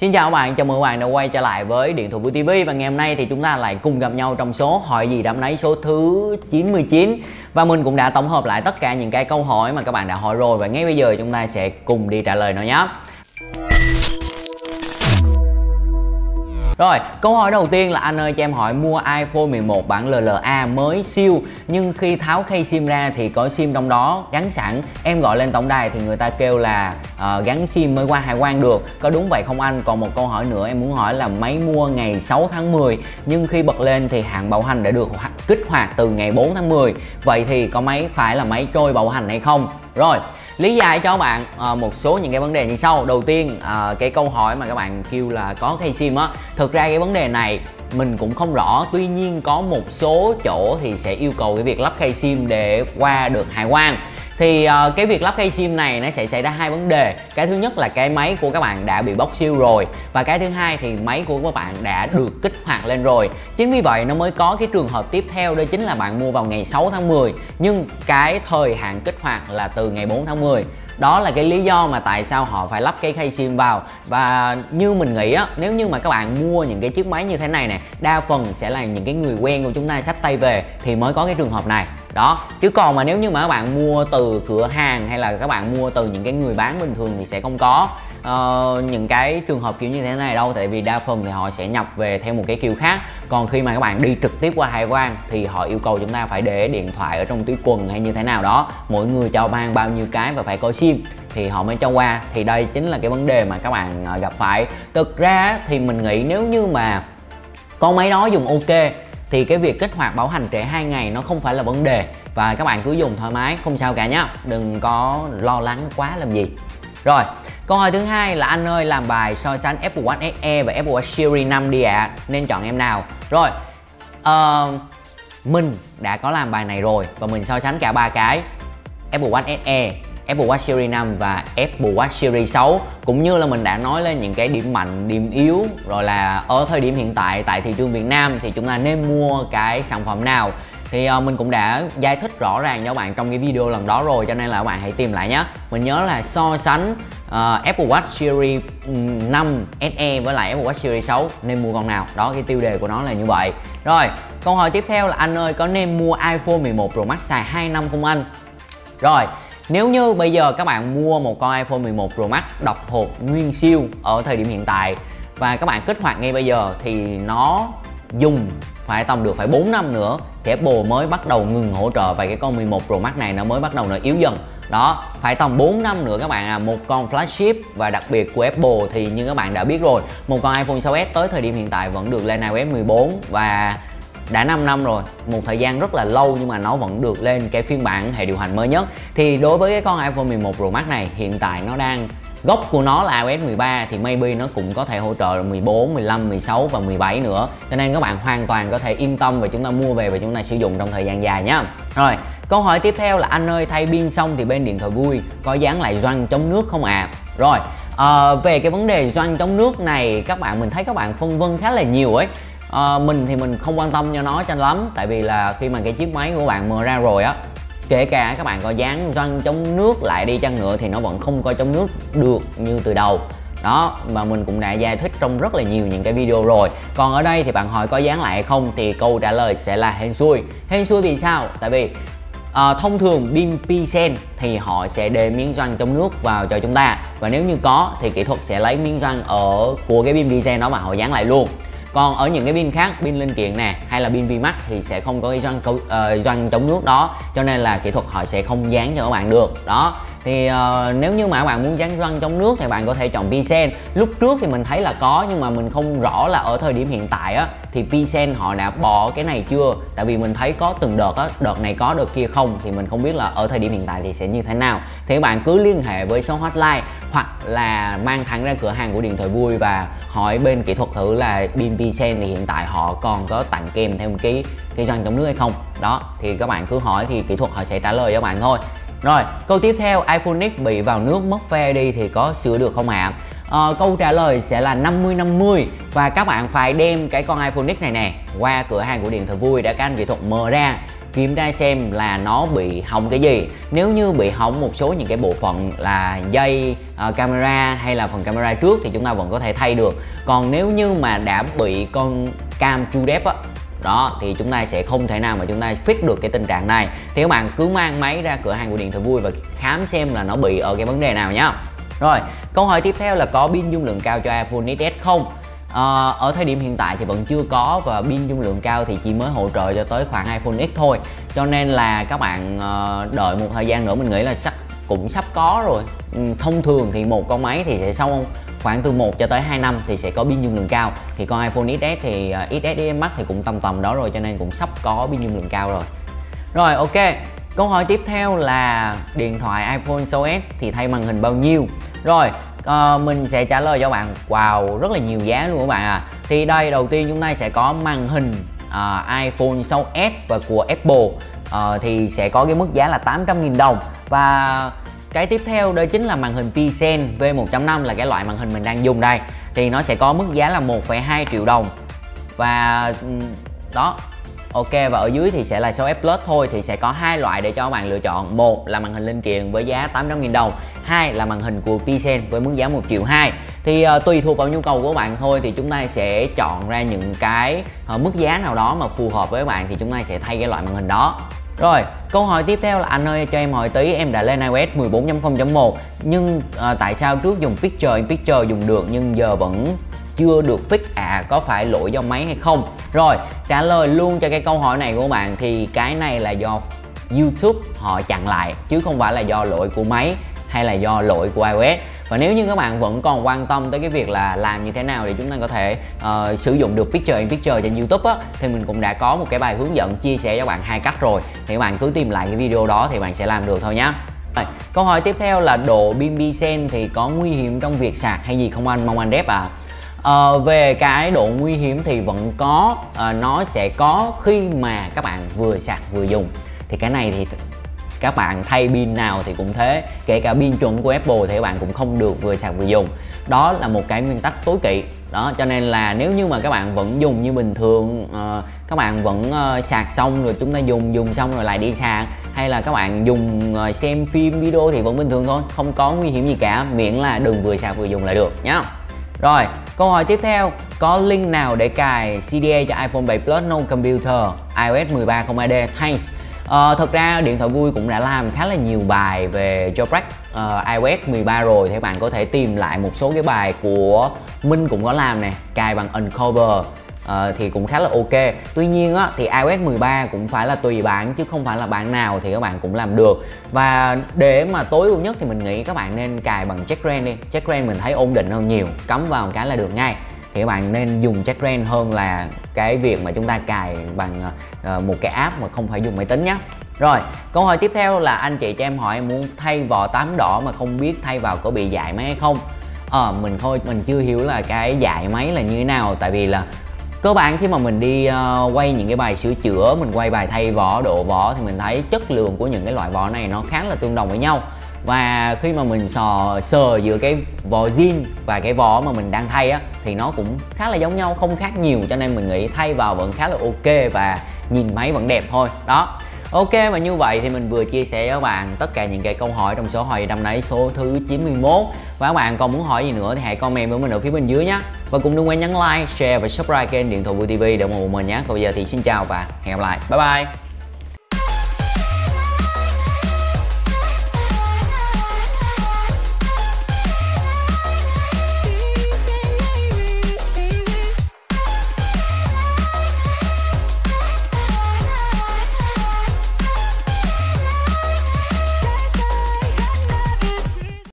Xin chào các bạn, chào mừng các bạn đã quay trở lại với Điện thoại Vui TV và ngày hôm nay thì chúng ta lại cùng gặp nhau trong số hỏi gì đám nấy số thứ 99 và mình cũng đã tổng hợp lại tất cả những cái câu hỏi mà các bạn đã hỏi rồi và ngay bây giờ chúng ta sẽ cùng đi trả lời nó nhé. Rồi, câu hỏi đầu tiên là anh ơi cho em hỏi mua iPhone 11 bản LLA mới siêu nhưng khi tháo khay sim ra thì có sim trong đó gắn sẵn. Em gọi lên tổng đài thì người ta kêu là uh, gắn sim mới qua hải quan được. Có đúng vậy không anh? Còn một câu hỏi nữa em muốn hỏi là máy mua ngày 6 tháng 10 nhưng khi bật lên thì hạn bảo hành đã được kích hoạt từ ngày 4 tháng 10. Vậy thì có máy phải là máy trôi bảo hành hay không? Rồi, lý giải cho các bạn ờ, một số những cái vấn đề như sau. Đầu tiên ờ, cái câu hỏi mà các bạn kêu là có cây sim á. Thực ra cái vấn đề này mình cũng không rõ. Tuy nhiên có một số chỗ thì sẽ yêu cầu cái việc lắp cây sim để qua được hải quan thì uh, cái việc lắp cây sim này nó sẽ xảy ra hai vấn đề. Cái thứ nhất là cái máy của các bạn đã bị bóc siêu rồi. Và cái thứ hai thì máy của các bạn đã được kích hoạt lên rồi. Chính vì vậy nó mới có cái trường hợp tiếp theo đó chính là bạn mua vào ngày 6 tháng 10 nhưng cái thời hạn kích hoạt là từ ngày 4 tháng 10 đó là cái lý do mà tại sao họ phải lắp cái khay sim vào. Và như mình nghĩ á nếu như mà các bạn mua những cái chiếc máy như thế này nè đa phần sẽ là những cái người quen của chúng ta sách tay về thì mới có cái trường hợp này đó chứ còn mà nếu như mà các bạn mua từ cửa hàng hay là các bạn mua từ những cái người bán bình thường thì sẽ không có uh, những cái trường hợp kiểu như thế này đâu. Tại vì đa phần thì họ sẽ nhập về theo một cái kiểu khác. Còn khi mà các bạn đi trực tiếp qua hải quan thì họ yêu cầu chúng ta phải để điện thoại ở trong túi quần hay như thế nào đó. Mỗi người cho mang bao nhiêu cái và phải có sim thì họ mới cho qua. Thì đây chính là cái vấn đề mà các bạn ờ, gặp phải. Thực ra thì mình nghĩ nếu như mà con máy đó dùng ok thì cái việc kích hoạt bảo hành trễ 2 ngày nó không phải là vấn đề. Và các bạn cứ dùng thoải mái không sao cả nhá. Đừng có lo lắng quá làm gì. Rồi câu hỏi thứ hai là anh ơi làm bài so sánh Apple Watch SE và Apple Watch Series 5 đi ạ. À. nên chọn em nào? Rồi uh, mình đã có làm bài này rồi và mình so sánh cả ba cái. Apple Watch SE Apple Watch Series 5 và Apple Watch Series 6 cũng như là mình đã nói lên những cái điểm mạnh, điểm yếu rồi là ở thời điểm hiện tại tại thị trường Việt Nam thì chúng ta nên mua cái sản phẩm nào. Thì uh, mình cũng đã giải thích rõ ràng cho các bạn trong cái video lần đó rồi cho nên là các bạn hãy tìm lại nhé mình nhớ là so sánh uh, Apple Watch Series 5 SE với lại Apple Watch Series 6 nên mua con nào? Đó cái tiêu đề của nó là như vậy. Rồi câu hỏi tiếp theo là anh ơi có nên mua iPhone 11 Pro Max xài 2 năm không anh? Rồi nếu như bây giờ các bạn mua một con iPhone 11 Pro Max độc hộp nguyên siêu ở thời điểm hiện tại và các bạn kích hoạt ngay bây giờ thì nó dùng phải tầm được phải 4 năm nữa, thì Apple mới bắt đầu ngừng hỗ trợ và cái con 11 Pro Max này, nó mới bắt đầu nó yếu dần. Đó, phải tầm 4 năm nữa các bạn à một con flagship và đặc biệt của Apple thì như các bạn đã biết rồi, một con iPhone 6s tới thời điểm hiện tại vẫn được lên iOS 14 và đã 5 năm rồi một thời gian rất là lâu nhưng mà nó vẫn được lên cái phiên bản hệ điều hành mới nhất. Thì đối với cái con iPhone 11 Pro Max này hiện tại nó đang gốc của nó là iOS 13 thì maybe nó cũng có thể hỗ trợ 14, 15, 16 và 17 nữa. Cho nên các bạn hoàn toàn có thể yên tâm và chúng ta mua về và chúng ta sử dụng trong thời gian dài nhé rồi câu hỏi tiếp theo là anh ơi thay pin xong thì bên điện thoại vui có dán lại doanh chống nước không ạ? À? rồi à, về cái vấn đề doanh chống nước này các bạn mình thấy các bạn phân vân khá là nhiều ấy à, mình thì mình không quan tâm cho nó cho lắm tại vì là khi mà cái chiếc máy của bạn mở ra rồi á kể cả các bạn có dán răng chống nước lại đi chăng nữa thì nó vẫn không coi chống nước được như từ đầu. Đó mà mình cũng đã giải thích trong rất là nhiều những cái video rồi. Còn ở đây thì bạn hỏi có dán lại hay không thì câu trả lời sẽ là hên xui. Hên xui vì sao? Tại vì à, thông thường pin Pisen thì họ sẽ để miếng răng chống nước vào cho chúng ta. Và nếu như có thì kỹ thuật sẽ lấy miếng răng ở của cái pin Pisen đó mà họ dán lại luôn còn ở những cái pin khác pin linh kiện nè hay là pin Vmax thì sẽ không có cái doanh uh, ờ, chống nước đó. Cho nên là kỹ thuật họ sẽ không dán cho các bạn được. Đó thì uh, nếu như mà bạn muốn dán răng trong nước thì bạn có thể chọn Pisen lúc trước thì mình thấy là có nhưng mà mình không rõ là ở thời điểm hiện tại á thì Pisen họ đã bỏ cái này chưa? Tại vì mình thấy có từng đợt á đợt này có đợt kia không? Thì mình không biết là ở thời điểm hiện tại thì sẽ như thế nào. Thì các bạn cứ liên hệ với số hotline hoặc là mang thẳng ra cửa hàng của điện thoại vui và hỏi bên kỹ thuật thử là pin Pisen thì hiện tại họ còn có tặng kèm thêm cái cái răng trong nước hay không? Đó thì các bạn cứ hỏi thì kỹ thuật họ sẽ trả lời cho bạn thôi rồi, câu tiếp theo iPhone X bị vào nước mất phe đi thì có sửa được không ạ? À? câu trả lời sẽ là 50-50 và các bạn phải đem cái con iPhone X này nè qua cửa hàng của điện thoại vui để các anh kỹ thuật mở ra kiểm tra xem là nó bị hỏng cái gì nếu như bị hỏng một số những cái bộ phận là dây uh, camera hay là phần camera trước thì chúng ta vẫn có thể thay được còn nếu như mà đã bị con cam chu đép á đó thì chúng ta sẽ không thể nào mà chúng ta fix được cái tình trạng này. Thì các bạn cứ mang máy ra cửa hàng của điện thoại vui và khám xem là nó bị ở cái vấn đề nào nhá. Rồi câu hỏi tiếp theo là có pin dung lượng cao cho iPhone XS không? À, ở thời điểm hiện tại thì vẫn chưa có và pin dung lượng cao thì chỉ mới hỗ trợ cho tới khoảng iPhone X thôi. Cho nên là các bạn uh, đợi một thời gian nữa mình nghĩ là sắp cũng sắp có rồi. Ừ, thông thường thì một con máy thì sẽ xong khoảng từ 1 cho tới 2 năm thì sẽ có pin dung lượng cao. Thì con iPhone XS thì à, Xs XS Max thì cũng tầm tầm đó rồi cho nên cũng sắp có pin dung lượng cao rồi. Rồi ok. Câu hỏi tiếp theo là điện thoại iPhone 6s thì thay màn hình bao nhiêu? Rồi uh, mình sẽ trả lời cho bạn. Wow rất là nhiều giá luôn các bạn à thì đây đầu tiên chúng ta sẽ có màn hình uh, iPhone 6s và của Apple. Uh, thì sẽ có cái mức giá là 800.000 đồng. Và cái tiếp theo đó chính là màn hình Pixel V1.5 là cái loại màn hình mình đang dùng đây. Thì nó sẽ có mức giá là 1,2 triệu đồng. Và đó Ok. Và ở dưới thì sẽ là 6S Plus thôi thì sẽ có hai loại để cho các bạn lựa chọn. Một là màn hình linh kiện với giá 800.000 đồng hai là màn hình của Pixel với mức giá 1 triệu 2 thì uh, tùy thuộc vào nhu cầu của bạn thôi thì chúng ta sẽ chọn ra những cái uh, mức giá nào đó mà phù hợp với các bạn thì chúng ta sẽ thay cái loại màn hình đó rồi, câu hỏi tiếp theo là anh ơi cho em hỏi tí em đã lên iOS 14.0.1 nhưng à, tại sao trước dùng Picture in Picture dùng được nhưng giờ vẫn chưa được fix? À có phải lỗi do máy hay không? Rồi trả lời luôn cho cái câu hỏi này của bạn thì cái này là do YouTube họ chặn lại chứ không phải là do lỗi của máy hay là do lỗi của iOS và nếu như các bạn vẫn còn quan tâm tới cái việc là làm như thế nào để chúng ta có thể uh, sử dụng được picture in picture trên YouTube á thì mình cũng đã có một cái bài hướng dẫn chia sẻ cho bạn hai cách rồi. Thì các bạn cứ tìm lại cái video đó thì bạn sẽ làm được thôi nhé câu hỏi tiếp theo là độ pin Bisen thì có nguy hiểm trong việc sạc hay gì không anh? Mong anh đép à à, ờ, về cái độ nguy hiểm thì vẫn có à, nó sẽ có khi mà các bạn vừa sạc vừa dùng. Thì cái này thì các bạn thay pin nào thì cũng thế kể cả pin chuẩn của Apple thì các bạn cũng không được vừa sạc vừa dùng. Đó là một cái nguyên tắc tối kỵ. Đó cho nên là nếu như mà các bạn vẫn dùng như bình thường uh, các bạn vẫn uh, sạc xong rồi chúng ta dùng dùng xong rồi lại đi sạc hay là các bạn dùng uh, xem phim video thì vẫn bình thường thôi không có nguy hiểm gì cả miễn là đừng vừa sạc vừa dùng là được nhá. Rồi câu hỏi tiếp theo có link nào để cài CDA cho iPhone 7 Plus? No Computer iOS 13 không AD thanks. À, thật ra điện thoại vui cũng đã làm khá là nhiều bài về jailbreak uh, ờ, iOS 13 rồi thì bạn có thể tìm lại một số cái bài của Minh cũng có làm nè cài bằng Uncover uh, thì cũng khá là ok. Tuy nhiên á, thì iOS 13 cũng phải là tùy bạn chứ không phải là bạn nào thì các bạn cũng làm được. Và để mà tối ưu nhất thì mình nghĩ các bạn nên cài bằng checkren đi. Checkren mình thấy ổn định hơn nhiều cắm vào một cái là được ngay thì các bạn nên dùng checkren hơn là cái việc mà chúng ta cài bằng ờ, một cái app mà không phải dùng máy tính nhé rồi câu hỏi tiếp theo là anh chị cho em hỏi em muốn thay vỏ tám đỏ mà không biết thay vào có bị dại máy hay không? Ờ à, mình thôi mình chưa hiểu là cái dại máy là như thế nào tại vì là cơ bản khi mà mình đi uh, quay những cái bài sửa chữa mình quay bài thay vỏ độ vỏ thì mình thấy chất lượng của những cái loại vỏ này nó khá là tương đồng với nhau và khi mà mình sò sờ giữa cái vỏ jean và cái vỏ mà mình đang thay á thì nó cũng khá là giống nhau không khác nhiều. Cho nên mình nghĩ thay vào vẫn khá là ok và nhìn máy vẫn đẹp thôi. Đó. Ok và như vậy thì mình vừa chia sẻ với các bạn tất cả những cái câu hỏi trong số hỏi năm nay số thứ 91 Và các bạn còn muốn hỏi gì nữa thì hãy comment với mình ở phía bên dưới nhé Và cũng đừng quên nhấn like, share và subscribe kênh Điện thoại Vui TV để ủng hộ mình nhé. Còn bây giờ thì xin chào và hẹn gặp lại. Bye bye.